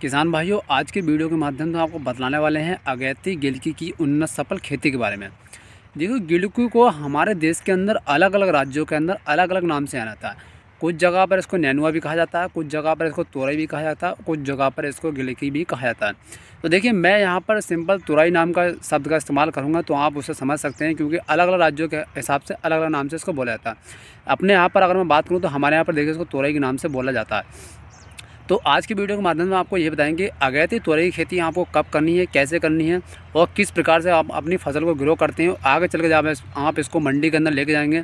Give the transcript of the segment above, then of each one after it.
किसान भाइयों, आज के वीडियो के माध्यम से आपको बतलाने वाले हैं अगैती गिलकी की उन्नत सफल खेती के बारे में। देखो, गिलकी को हमारे देश के अंदर अलग अलग राज्यों के अंदर अलग अलग नाम से आना था कुछ जगह पर इसको नैनुआ भी कहा जाता है, कुछ जगह पर इसको तुरई भी कहा जाता है, कुछ जगह पर इसको गिलकी भी कहा जाता है। तो देखिए, मैं यहाँ पर सिंपल तुरई नाम का शब्द का इस्तेमाल करूँगा तो आप उसे समझ सकते हैं क्योंकि अलग अलग राज्यों के हिसाब से अलग अलग नाम से इसको बोला जाता है। अपने यहाँ पर अगर मैं बात करूँ तो हमारे यहाँ पर देखिए इसको तुरई के नाम से बोला जाता है। तो आज की वीडियो के माध्यम से आपको ये बताएँगे, अगैती तुरई की खेती आपको कब करनी है, कैसे करनी है और किस प्रकार से आप अपनी फ़सल को ग्रो करते हैं। आगे चल के जब आप इसको मंडी के अंदर लेके जाएँगे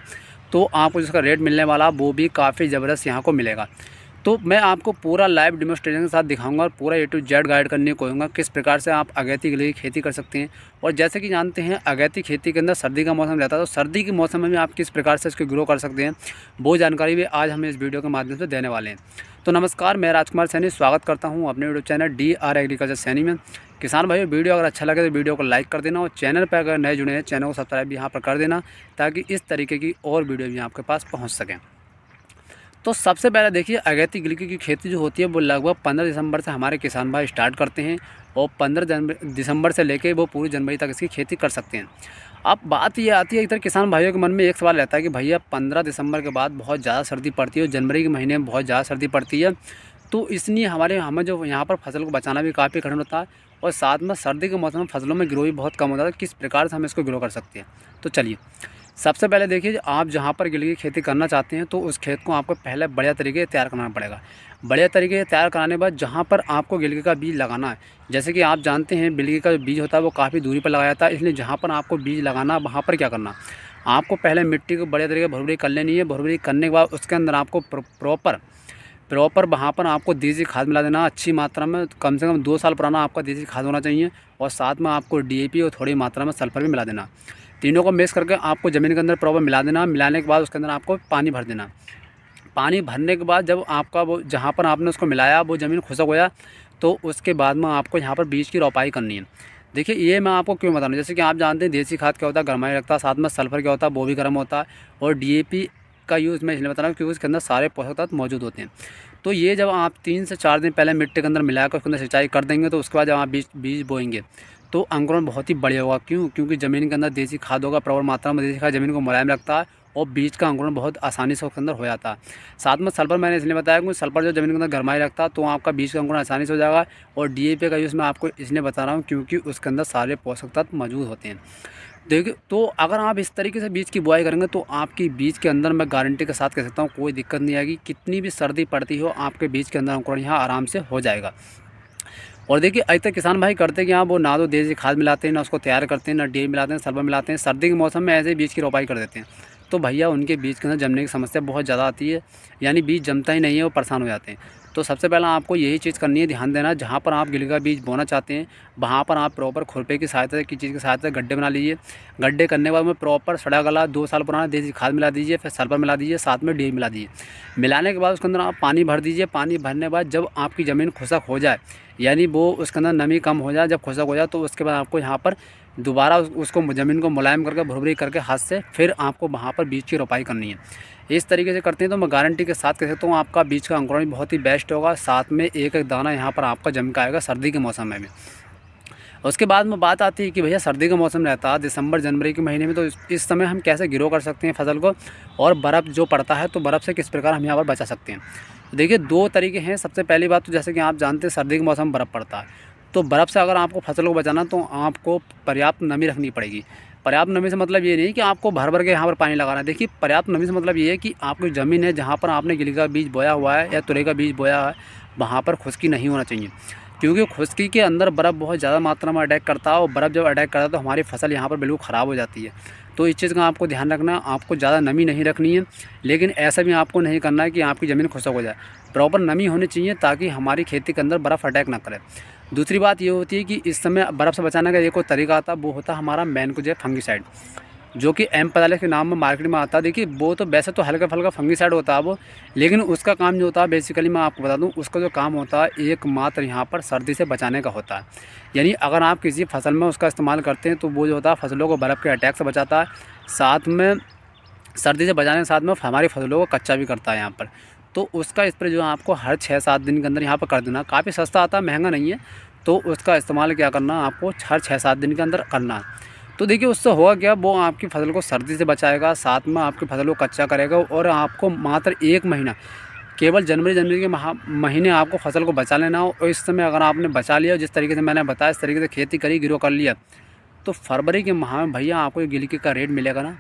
तो आपको जिसका रेट मिलने वाला वो भी काफ़ी ज़बरदस्त यहाँ को मिलेगा। तो मैं आपको पूरा लाइव डेमोस्ट्रेशन के साथ दिखाऊँगा और पूरा ए टू जेड गाइड करने को कहूँगा किस प्रकार से आप अगैती के लिए खेती कर सकते हैं। और जैसे कि जानते हैं, अगैती खेती के अंदर सर्दी का मौसम रहता है तो सर्दी के मौसम में भी आप किस प्रकार से इसको ग्रो कर सकते हैं, वो जानकारी भी आज हम इस वीडियो के माध्यम से देने वाले हैं। तो नमस्कार, मैं राजकुमार सैनी, स्वागत करता हूँ अपने YouTube channel D R agriculture Saini में। किसान भाइयों, वीडियो अगर अच्छा लगे तो वीडियो को लाइक कर देना और चैनल पर अगर नए जुड़े हैं चैनल को सब्सक्राइब भी यहाँ पर कर देना ताकि इस तरीके की और वीडियो भी आपके पास पहुँच सकें। तो सबसे पहले देखिए, अगैती गिलकी की खेती जो होती है, वो लगभग पंद्रह दिसंबर से हमारे किसान भाई स्टार्ट करते हैं और पंद्रह जनवरी दिसंबर से लेकर वो पूरी जनवरी तक इसकी खेती कर सकते हैं। अब बात ये आती है इधर किसान भाइयों के मन में एक सवाल रहता है कि भैया पंद्रह दिसंबर के बाद बहुत ज़्यादा सर्दी पड़ती है और जनवरी के महीने में बहुत ज़्यादा सर्दी पड़ती है तो इसलिए हमारे, हमें जो यहाँ पर फ़सल को बचाना भी काफ़ी कठिन होता है और साथ में सर्दी के मौसम में फ़सलों में ग्रो भी बहुत कम होता है किस प्रकार से हम इसको ग्रो कर सकते हैं? तो चलिए सबसे पहले देखिए आप जहाँ पर गिलकी की खेती करना चाहते हैं तो उस खेत को आपको पहले बढ़िया तरीके से तैयार करना पड़ेगा। बढ़िया तरीके से तैयार कराने के बाद जहाँ पर आपको गिलकी का बीज लगाना है, जैसे कि आप जानते हैं गिलकी का जो बीज होता है, वो काफ़ी दूरी पर लगाया जाता है, इसलिए जहाँ पर आपको बीज लगाना वहाँ पर क्या करना आपको पहले मिट्टी को बढ़िया तरीके से भरभरी कर लेनी है, भरभरी करने के बाद उसके अंदर आपको प्रॉपर प्रॉपर वहाँ पर आपको देसी खाद मिला देना, अच्छी मात्रा में, कम से कम दो साल पुराना आपका देसी खाद होना चाहिए, और साथ में आपको डीएपी और थोड़ी मात्रा में सल्फ़र भी मिला देना। तीनों को मिक्स करके आपको ज़मीन के अंदर प्रॉपर मिला देना। मिलाने के बाद उसके अंदर आपको पानी भर देना। पानी भरने के बाद जब आपका वो, जहाँ पर आपने उसको मिलाया, वो ज़मीन खुशक होया तो उसके बाद में आपको यहाँ पर बीज की रोपाई करनी है। देखिए, ये मैं आपको क्यों बता रहा जैसे कि आप जानते हैं, देसी खाद क्या होता है? गर्माई रखता है, साथ में सल्फ़र क्या होता है? वो भी गर्म होता है। और डीएपी का यूज़ मैं इसलिए बता रहा हूँ क्योंकि उसके अंदर सारे पोषक तत्व मौजूद होते हैं। तो ये जब आप तीन से चार दिन पहले मिट्टी के अंदर मिलाकर उसके अंदर सिंचाई कर देंगे तो उसके बाद जब आप बीज बीज बोएँगे तो अंकुरण बहुत ही बढ़िया होगा। क्यों? क्योंकि ज़मीन के अंदर देसी खाद होगा प्रबल मात्रा में देसी खाद ज़मीन को मुलायम रखता है और बीज का अंकुरण बहुत आसानी से उसके अंदर हो जाता है। साथ में सल्फ़र मैंने इसलिए बताया क्योंकि सल्फ़र जो ज़मीन के अंदर गरमाई रखता है तो आपका बीज का अंकुरण आसानी से हो जाएगा और डी का यूज़ मैं आपको इसलिए बता रहा हूँ क्योंकि उसके अंदर सारे पोषक तत्व मौजूद होते हैं। देखिए तो अगर आप इस तरीके से बीज की बुआई करेंगे तो आपकी बीज के अंदर मैं गारंटी के साथ कह सकता हूँ, कोई दिक्कत नहीं आएगी। कितनी भी सर्दी पड़ती हो, आपके बीज के अंदर अंकुरण यहाँ आराम से हो जाएगा। और देखिए तक किसान भाई करते हैं कि हाँ वो ना तो देसी खाद मिलाते हैं, ना उसको तैयार करते हैं, ना डी मिलाते हैं सल्फ़र मिलाते हैं, सर्दी के मौसम में ऐसे बीज की रोपाई कर देते हैं। तो भैया, उनके बीज के अंदर जमने की समस्या बहुत ज़्यादा आती है, यानी बीज जमता ही नहीं है, वो परेशान हो जाते हैं। तो सबसे पहला आपको यही चीज़ करनी है, ध्यान देना, जहाँ पर आप गिलका बीज बोना चाहते हैं, वहाँ पर आप प्रॉपर खुरपे की सहायता की चीज़ की सहायता गड्ढे बना लीजिए। गड्ढे करने के बाद में प्रॉपर सड़ा गला, दो साल पुराना देसी खाद मिला दीजिए, फिर सल्फ़र मिला दीजिए, साथ में डी मिला दीजिए। मिलाने के बाद उसके अंदर आप पानी भर दीजिए, पानी भरने के बाद जब आपकी ज़मीन खुशक हो जाए यानी वो उसके अंदर नमी कम हो जाए, जब खुशक हो जाए तो उसके बाद आपको यहाँ पर दोबारा उसको ज़मीन को मुलायम करके, भुरभरी करके हाथ से फिर आपको वहाँ पर बीज की रोपाई करनी है। इस तरीके से करते हैं तो मैं गारंटी के साथ कह सकता हूँ, आपका बीज का अंकुरण बहुत ही बेस्ट होगा। साथ में एक एक दाना यहाँ पर आपका जम का आएगा सर्दी के मौसम में भी। उसके बाद में बात आती है कि भैया सर्दी का मौसम रहता है दिसंबर, जनवरी के महीने में तो इस समय हम कैसे गिरो कर सकते हैं फ़सल को? और बर्फ़ जो पड़ता है तो बर्फ़ से किस प्रकार हम यहाँ पर बचा सकते हैं? देखिए, दो तरीके हैं। सबसे पहली बात तो जैसे कि आप जानते हैं, सर्दी के मौसम बर्फ़ पड़ता है। तो बर्फ़ से अगर आपको फ़सल को बचाना तो आपको पर्याप्त नमी रखनी पड़ेगी। पर्याप्त नमी से मतलब ये नहीं कि आपको भर भर के यहाँ पर पानी लगाना है। देखिए, पर्याप्त नमी से मतलब ये है कि आपकी ज़मीन है जहाँ पर आपने गिली का बीज बोया हुआ है या तुरई का बीज बोया है, वहाँ पर खुश्की नहीं होना चाहिए। क्योंकि खुश्की के अंदर बर्फ़ बहुत ज़्यादा मात्रा में अटैक करता है और बर्फ़ जब अटैक करता है तो हमारी फ़सल यहाँ पर बिल्कुल ख़राब हो जाती है। तो इस चीज़ का आपको ध्यान रखना, आपको ज़्यादा नमी नहीं रखनी है, लेकिन ऐसा भी आपको नहीं करना है कि आपकी ज़मीन खुशक हो जाए। प्रॉपर नमी होनी चाहिए ताकि हमारी खेती के अंदर बर्फ़ अटैक ना करे। दूसरी बात ये होती है कि इस समय बर्फ़ से बचाने का एक और तरीका आता है वो होता है हमारा मैन को जो कि एम पैंतालीस के नाम में मार्केट में आता है। देखिए, वो तो वैसे तो हल्का फल्का फंगी साइड होता है वो, लेकिन उसका काम जो होता है बेसिकली मैं आपको बता दूँ, उसका जो काम होता है, एकमात्र यहाँ पर सर्दी से बचाने का होता है। यानी अगर आप किसी फ़सल में उसका इस्तेमाल करते हैं तो वो जो होता है, फ़सलों को बर्फ़ के अटैक से बचाता है। साथ में, सर्दी से बचाने के साथ में हमारी फ़सलों को कच्चा भी करता है यहाँ पर। तो उसका स्प्रे जो है, आपको हर छः सात दिन के अंदर यहाँ पर कर देना। काफ़ी सस्ता आता है, महँगा नहीं है। तो उसका इस्तेमाल क्या करना आपको हर छः सात दिन के अंदर करना है। तो देखिए, उससे होगा क्या? वो आपकी फ़सल को सर्दी से बचाएगा, साथ में आपकी फ़सल को कच्चा करेगा और आपको मात्र एक महीना, केवल जनवरी जनवरी के महीने आपको फ़सल को बचा लेना हो। और इस समय अगर आपने बचा लिया, जिस तरीके से मैंने बताया, इस तरीके से खेती करी, गिरो कर लिया तो फरवरी के माह में भैया आपको ये गिलकी का रेट मिलेगा ना,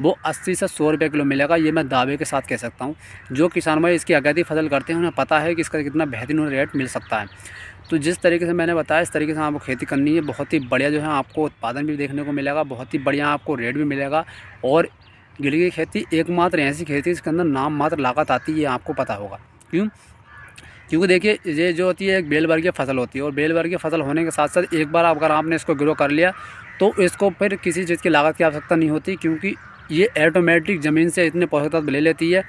वो अस्सी से सौ रुपये किलो मिलेगा, ये मैं दावे के साथ कह सकता हूँ। जो किसान भाई इसकी अगैती फ़सल करते हैं, उन्हें पता है कि इसका कितना बेहतरीन रेट मिल सकता है। तो जिस तरीके से मैंने बताया, इस तरीके से आपको खेती करनी है, बहुत ही बढ़िया जो है आपको उत्पादन भी देखने को मिलेगा, बहुत ही बढ़िया आपको रेट भी मिलेगा और गिली की खेती एकमात्र ऐसी खेती इसके अंदर नाम मात्र लागत आती है आपको पता होगा। क्यों? क्योंकि देखिए, ये जो होती है, एक बेल वर्गीय फ़सल होती है और बेल वर्गीय फ़सल होने के साथ साथ एक बार अगर आपने इसको ग्रो कर लिया तो इसको फिर किसी चीज़ की लागत की आवश्यकता नहीं होती क्योंकि ये ऑटोमेटिक ज़मीन से इतने पोषक तत्व ले लेती है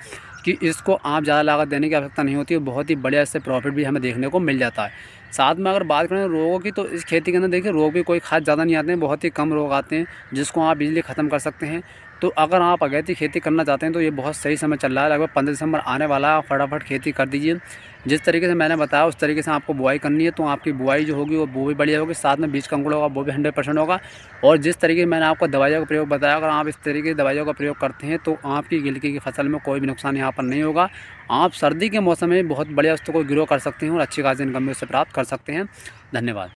कि इसको आप ज़्यादा लागत देने की आवश्यकता नहीं होती और बहुत ही बढ़िया इससे प्रॉफिट भी हमें देखने को मिल जाता है। साथ में अगर बात करें रोगों की तो इस खेती के अंदर देखिए रोग भी कोई खास ज़्यादा नहीं आते हैं, बहुत ही कम रोग आते हैं, जिसको आप बिजली ख़त्म कर सकते हैं। तो अगर आप अगैती खेती करना चाहते हैं तो ये बहुत सही समय चल रहा है। लगभग पंद्रह दिसंबर आने वाला है, फटाफट खेती कर दीजिए। जिस तरीके से मैंने बताया, उस तरीके से आपको बुआई करनी है तो आपकी बुआई जो होगी, वो भी बढ़िया होगी। साथ में बीज कंकुड़ होगा, वो भी हंड्रेड परसेंट होगा। और जिस तरीके से मैंने आपको दवाइयों का प्रयोग बताया, अगर आप इस तरीके की दवाइयों का प्रयोग करते हैं तो आपकी गिलकी की फ़सल में कोई भी नुकसान यहाँ पर नहीं होगा। आप सर्दी के मौसम में बहुत बढ़िया उसको ग्रो कर सकते हैं और अच्छी खासी इनकम भी उससे प्राप्त कर सकते हैं। धन्यवाद।